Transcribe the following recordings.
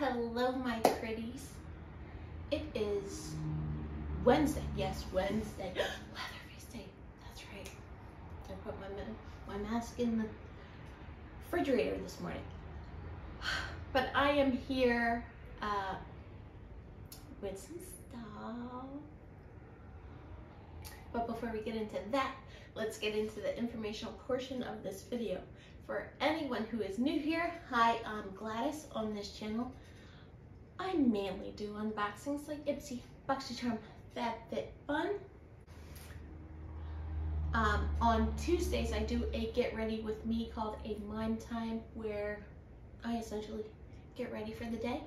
Hello, my pretties. It is Wednesday. Yes, Wednesday. Leatherface Day. That's right. I put my, my mask in the refrigerator this morning. But I am here uh, with some stuff. But before we get into that, let's get into the informational portion of this video. For anyone who is new here, hi, I'm Gladys on this channel. I mainly do unboxings like Ipsy, BoxyCharm, FabFitFun. Um, on Tuesdays, I do a get ready with me called a Mime Time where I essentially get ready for the day.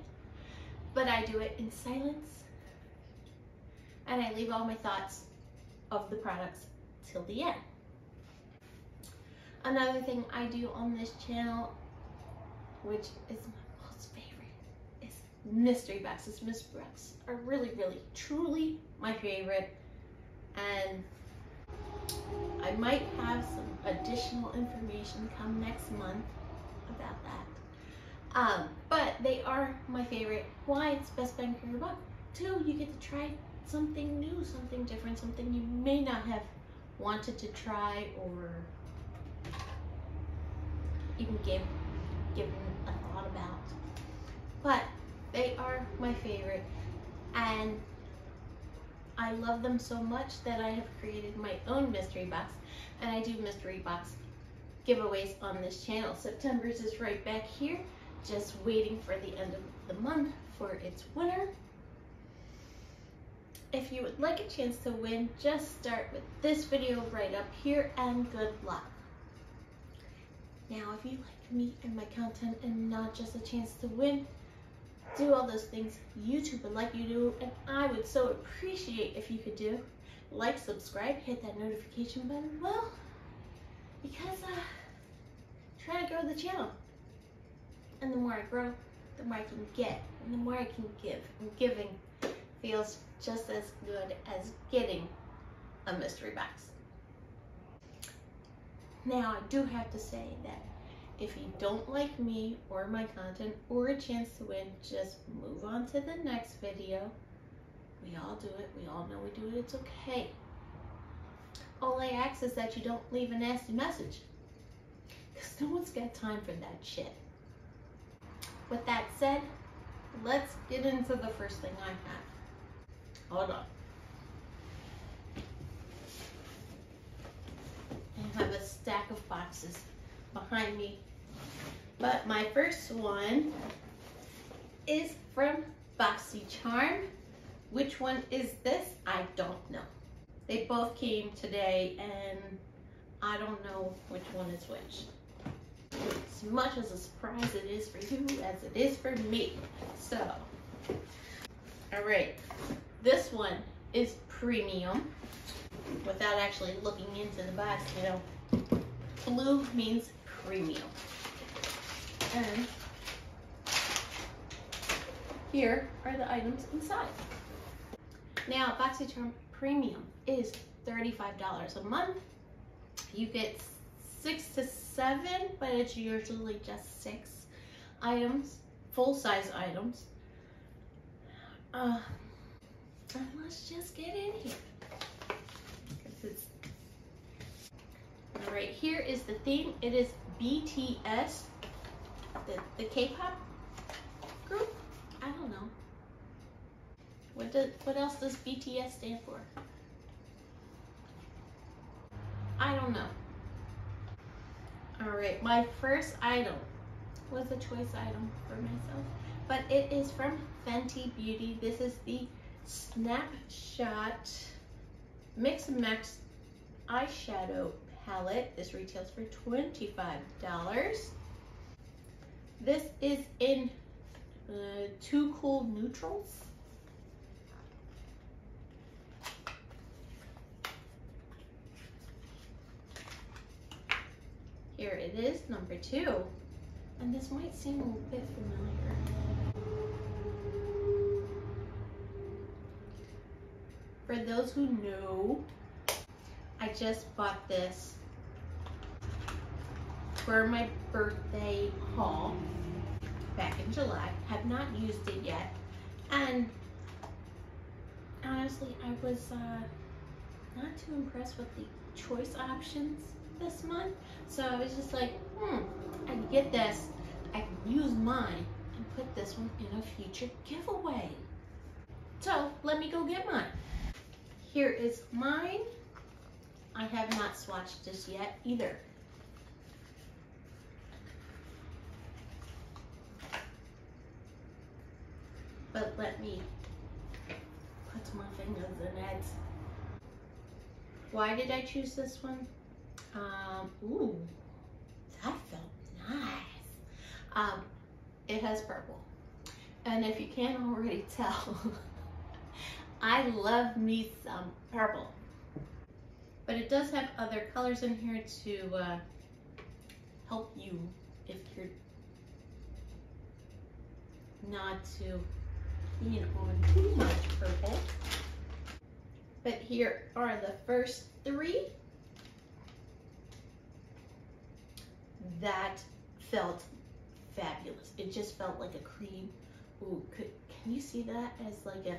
But I do it in silence and I leave all my thoughts of the products till the end. Another thing I do on this channel, which is my most favorite, is mystery boxes. Mystery boxes are really, really, truly my favorite. And I might have some additional information come next month about that. Um, but they are my favorite. Why? It's best bang for your buck. Two, you get to try something new, something different, something you may not have wanted to try or even give given a thought about. But my favorite and I love them so much that I have created my own mystery box and I do mystery box giveaways on this channel. September's is right back here, just waiting for the end of the month for its winner. If you would like a chance to win, just start with this video right up here and good luck. Now, if you like me and my content and not just a chance to win, do all those things YouTube would like you to do, and I would so appreciate if you could do. Like, subscribe, hit that notification button, well, because uh, trying to grow the channel. And the more I grow, the more I can get, and the more I can give. And giving feels just as good as getting a mystery box. Now, I do have to say that if you don't like me or my content or a chance to win, just move on to the next video. We all do it. We all know we do it. It's okay. All I ask is that you don't leave a nasty message. Because no one's got time for that shit. With that said, let's get into the first thing I have. Hold on. I have a stack of boxes behind me. But my first one is from BoxyCharm. Which one is this? I don't know. They both came today and I don't know which one is which. As much as a surprise it is for you as it is for me. So, all right. This one is premium without actually looking into the box, you know. Blue means premium. And here are the items inside. Now, BoxyCharm Premium is $35 a month. You get six to seven, but it's usually just six items, full-size items. Uh, let's just get in here. All right, here is the theme. It is BTS, the, the K-pop group. I don't know. What does what else does BTS stand for? I don't know. All right, my first item was a choice item for myself, but it is from Fenty Beauty. This is the Snap Shadows Mix Max eyeshadow palette. This retails for $25. This is in uh, Too Cool Neutrals. Here it is, number two. And this might seem a little bit familiar. For those who know, I just bought this for my birthday haul. back in July. Have not used it yet. And honestly, I was uh, not too impressed with the choice options this month. So I was just like, hmm, I can get this. I can use mine and put this one in a future giveaway. So let me go get mine. Here is mine. I have not swatched this yet either. But let me put my fingers in it. Why did I choose this one? Um, ooh, that felt nice. Um, it has purple. And if you can't already tell, I love me some purple. But it does have other colors in here to uh, help you if you're not to lean on too much purple. But here are the first three that felt fabulous. It just felt like a cream. Ooh, could, can you see that as like a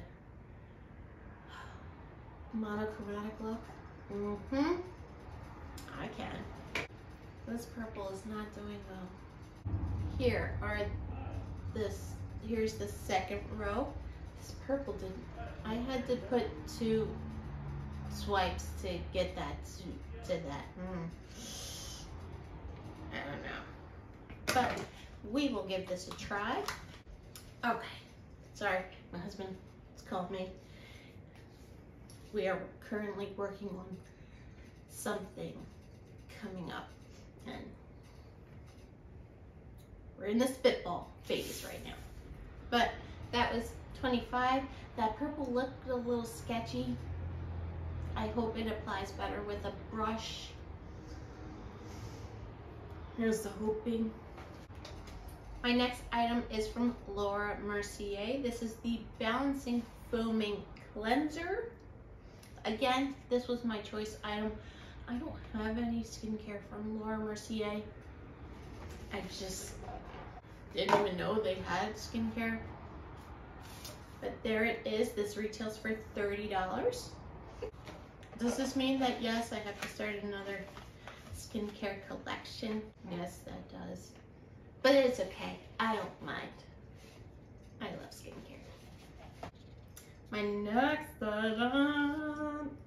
monochromatic look? Mm-hmm. I can. This purple is not doing well. Here are this, here's the second row. This purple didn't, I had to put two swipes to get that to, to that. Mm. I don't know. But we will give this a try. Okay. Sorry, my husband has called me. We are currently working on something coming up and we're in the spitball phase right now. But that was 25. That purple looked a little sketchy. I hope it applies better with a brush. Here's the hoping. My next item is from Laura Mercier. This is the Balancing Foaming Cleanser. Again, this was my choice item. I don't have any skincare from Laura Mercier. I just didn't even know they had skincare. But there it is. This retails for $30. Does this mean that yes, I have to start another skincare collection? Yes, that does. But it's okay. I don't mind. I love skincare. My next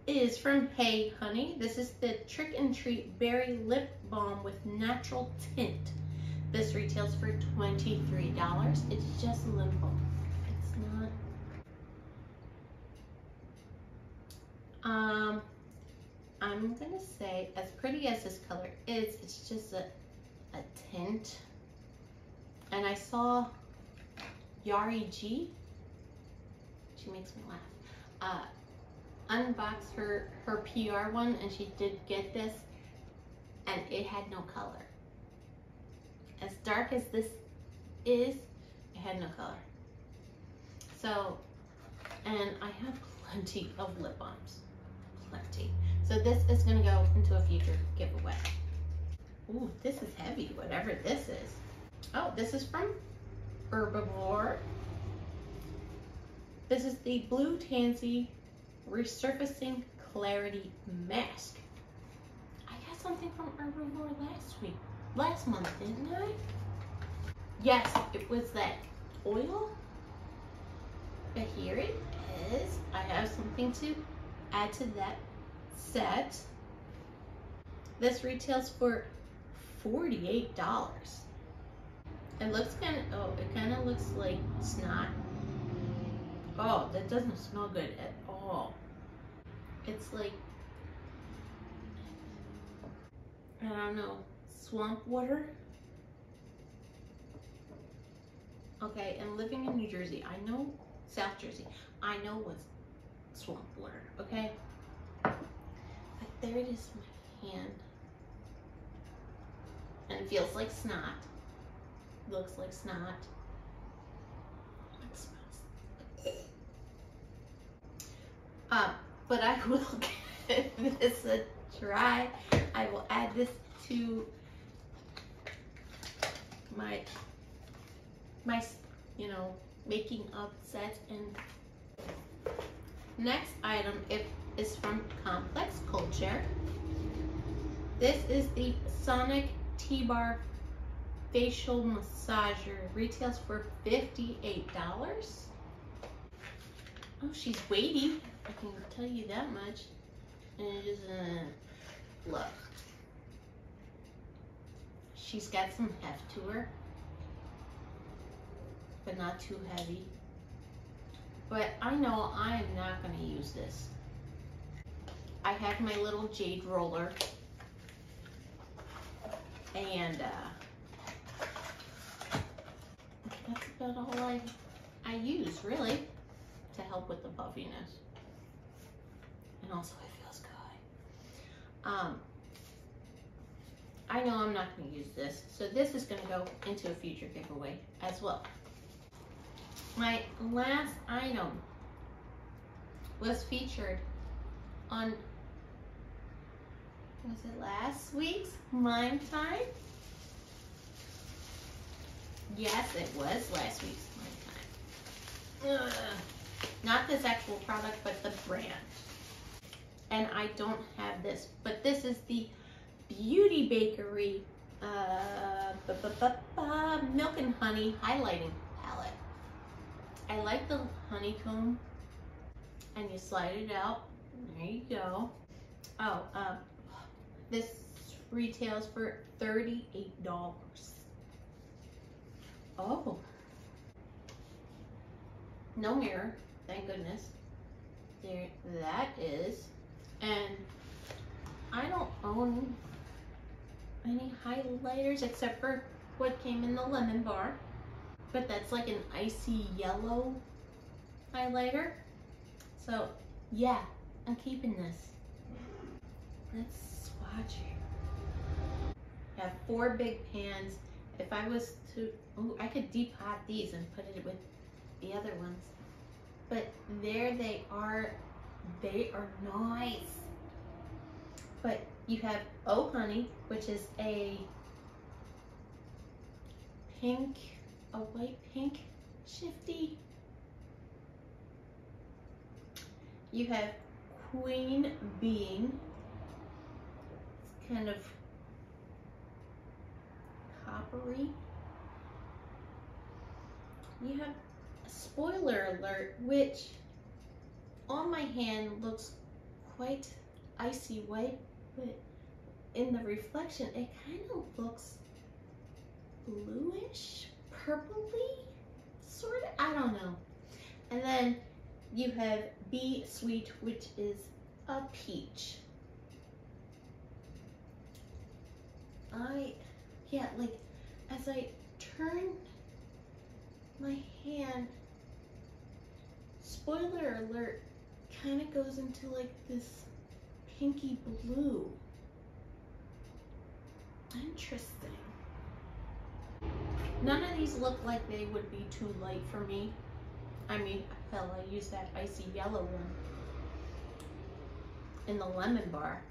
is from Hey Honey. This is the Trick and Treat Berry Lip Balm with natural tint. This retails for $23. It's just lip balm. It's not... Um, I'm gonna say, as pretty as this color is, it's just a, a tint. And I saw Yari G she makes me laugh. Uh, unboxed her, her PR one and she did get this and it had no color. As dark as this is, it had no color. So, and I have plenty of lip balms, plenty. So this is gonna go into a future giveaway. Ooh, this is heavy, whatever this is. Oh, this is from Herbivore. This is the Blue Tansy Resurfacing Clarity Mask. I got something from Herbivore last week, last month, didn't I? Yes, it was that oil. But here it is. I have something to add to that set. This retails for $48. It looks kind of, oh, it kind of looks like snot Oh, that doesn't smell good at all. It's like, I don't know, swamp water. Okay, and living in New Jersey, I know, South Jersey, I know what's swamp water, okay? But there it is my hand. And it feels like snot. Looks like snot. Um, but I will give this a try. I will add this to my my, you know, making up sets and next item if, is from Complex Culture. This is the Sonic T-Bar facial massager. Retails for $58. Oh, she's weighty. I can tell you that much. And it isn't, look. She's got some heft to her, but not too heavy. But I know I am not gonna use this. I have my little jade roller and uh, that's about all I, I use really to help with the puffiness. And also it feels good. Um, I know I'm not going to use this, so this is going to go into a future giveaway as well. My last item was featured on, was it last week's Mime Time? Yes, it was last week's Mime Time. Ugh. Not this actual product, but the brand. And I don't have this, but this is the Beauty Bakerie uh, bu -bu -bu Milk and Honey Highlighting Palette. I like the honeycomb, and you slide it out. There you go. Oh, uh, this retails for $38. Oh. No mirror, thank goodness. There, that is. And I don't own any highlighters except for what came in the lemon bar. But that's like an icy yellow highlighter. So yeah, I'm keeping this. Let's swatch it. I have four big pans. If I was to, oh, I could depot these and put it with the other ones. But there they are. They are nice. But you have Oh Honey, which is a pink, a white pink shifty. You have Queen Bee. It's kind of coppery. You have spoiler alert, which on my hand looks quite icy white, but in the reflection, it kind of looks bluish, purpley, sort of, I don't know. And then you have Bee Sweet, which is a peach. I, yeah, like, as I turn my hand, spoiler alert, kind of goes into like this pinky blue. Interesting. None of these look like they would be too light for me. I mean, hell, I used that icy yellow one in the lemon bar.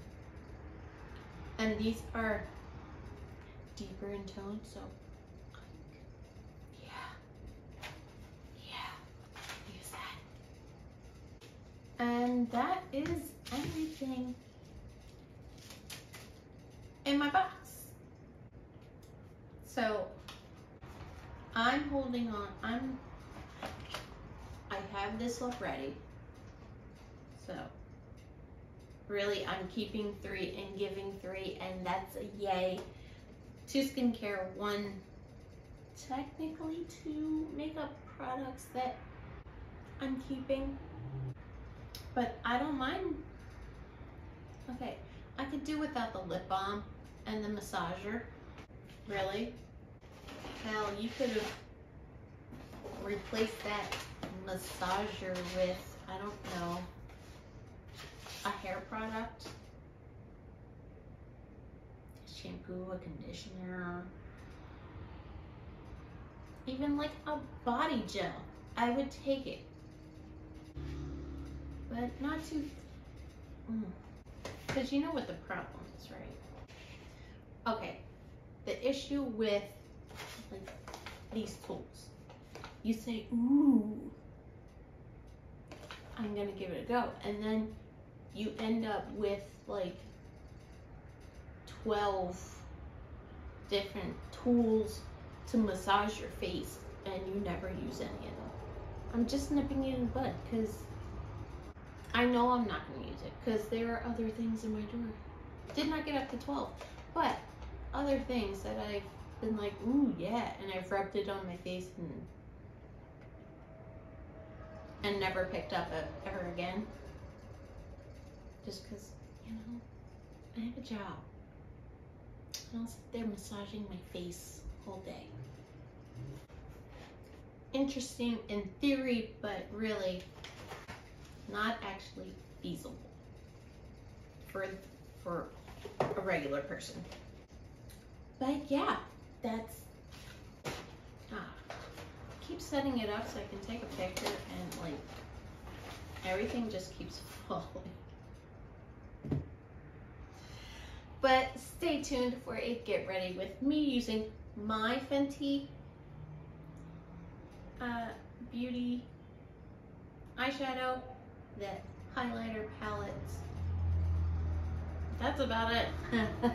And these are deeper in tone, so yeah, yeah, use that. And that is everything in my box. So I'm holding on, I'm, I have this already. So really I'm keeping three and giving three and that's a yay. Two skincare, one technically two makeup products that I'm keeping. But I don't mind. Okay, I could do without the lip balm and the massager. Really? Hell, you could have replaced that massager with, I don't know, a hair product. Shampoo, a conditioner. Even like a body gel. I would take it. But not too... Because mm. you know what the problem is, right? Okay, the issue with like, these tools. you say, ooh, I'm gonna give it a go. And then you end up with like 12 different tools to massage your face and you never use any of them. I'm just nipping it in the bud because I know I'm not going to use it because there are other things in my drawer. Did not get up to 12, but other things that I've been like, ooh, yeah, and I've rubbed it on my face and and never picked up it ever again. Just because, you know, I have a job. And I'll sit there massaging my face all day. Interesting in theory, but really not actually feasible for for a regular person. But yeah, that's ah, keep setting it up so I can take a picture and like everything just keeps falling. But stay tuned for a get ready with me using my Fenty uh, Beauty eyeshadow, the highlighter palettes. That's about it.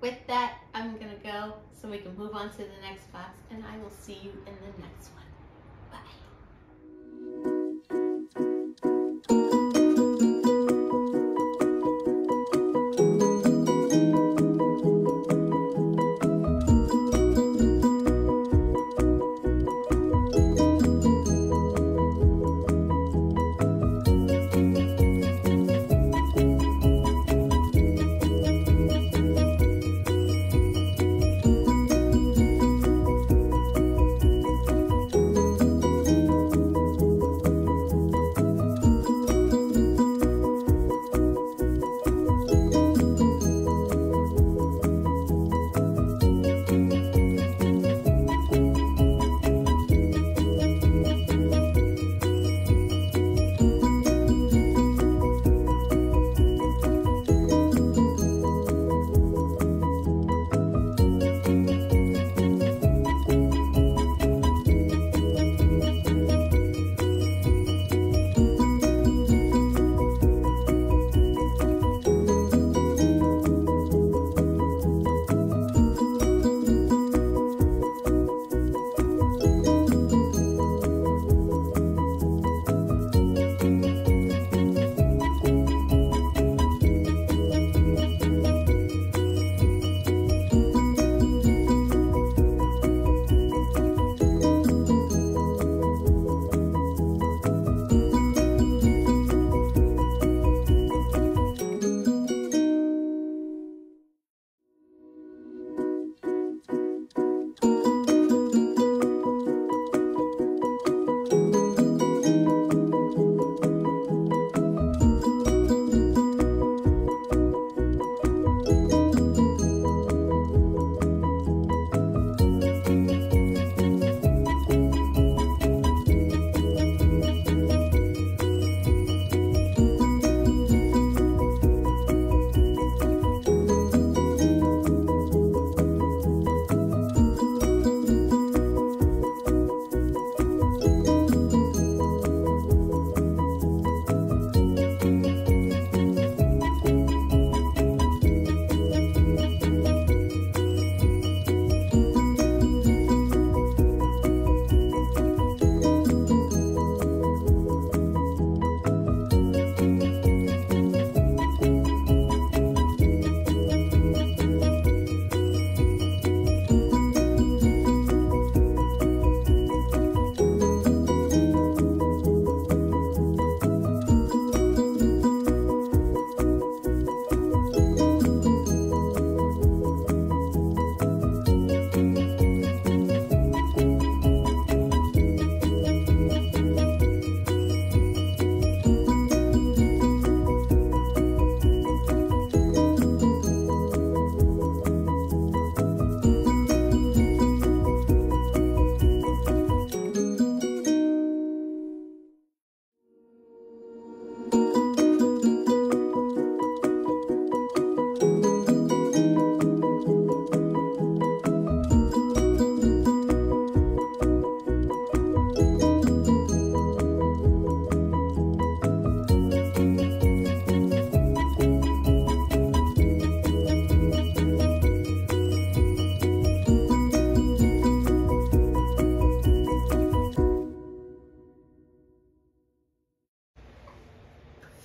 with that, I'm gonna go so we can move on to the next box and I will see you in the next one.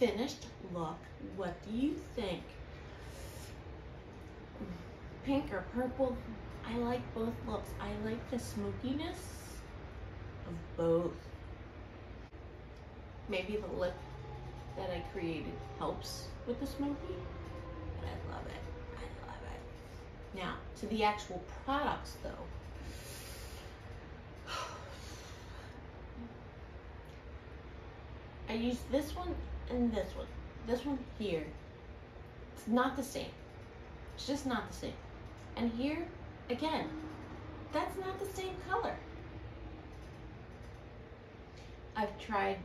Finished look. What do you think? Pink or purple? I like both looks. I like the smokiness of both. Maybe the lip that I created helps with the smoky, but I love it. I love it. Now, to the actual products though. I use this one and this one. This one here. It's not the same. It's just not the same. And here, again, that's not the same color. I've tried,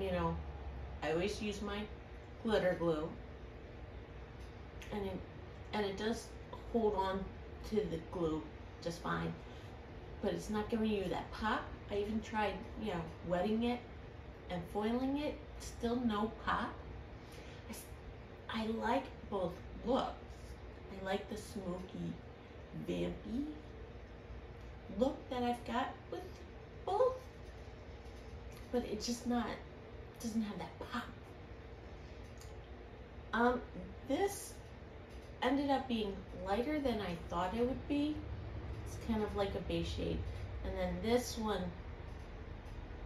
you know, I always use my glitter glue. And it, and it does hold on to the glue just fine. But it's not giving you that pop. I even tried, you know, wetting it and foiling it, still no pop. I, I like both looks. I like the smoky, vampy look that I've got with both, but it's just not, doesn't have that pop. Um, this ended up being lighter than I thought it would be. It's kind of like a base shade. And then this one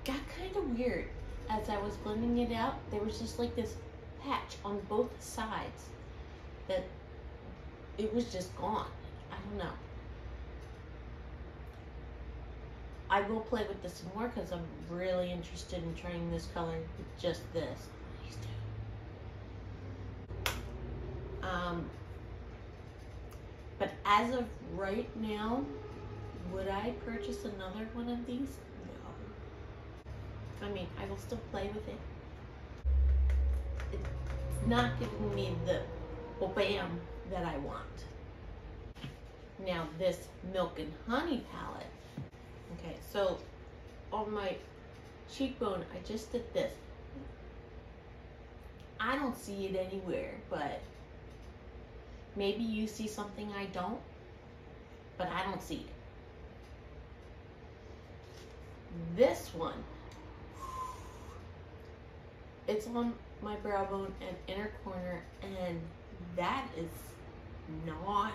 got kind of weird as I was blending it out, there was just like this patch on both sides that it was just gone. I don't know. I will play with this some more because I'm really interested in trying this color with just this. Um, but as of right now, would I purchase another one of these? I mean, I will still play with it. It's not giving me the bam that I want. Now this Milk and Honey palette. Okay, so on my cheekbone, I just did this. I don't see it anywhere, but maybe you see something I don't, but I don't see it. This one it's on my brow bone and inner corner and that is not.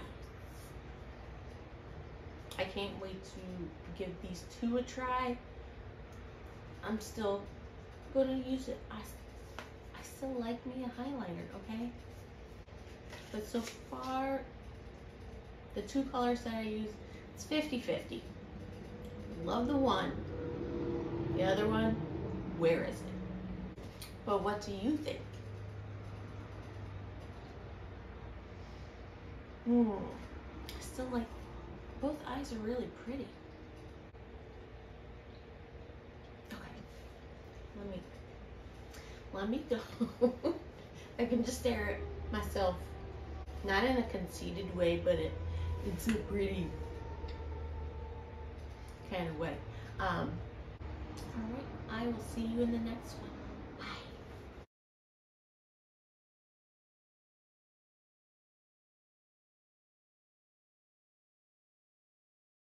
I can't wait to give these two a try. I'm still going to use it. I, I still like me a highlighter, okay? But so far, the two colors that I use, it's 50-50. Love the one. The other one, where is it? But what do you think? Hmm. Still like both eyes are really pretty. Okay. Let me let me go. I can just stare at myself. Not in a conceited way, but it it's a pretty kind of way. Um, all right, I will see you in the next one.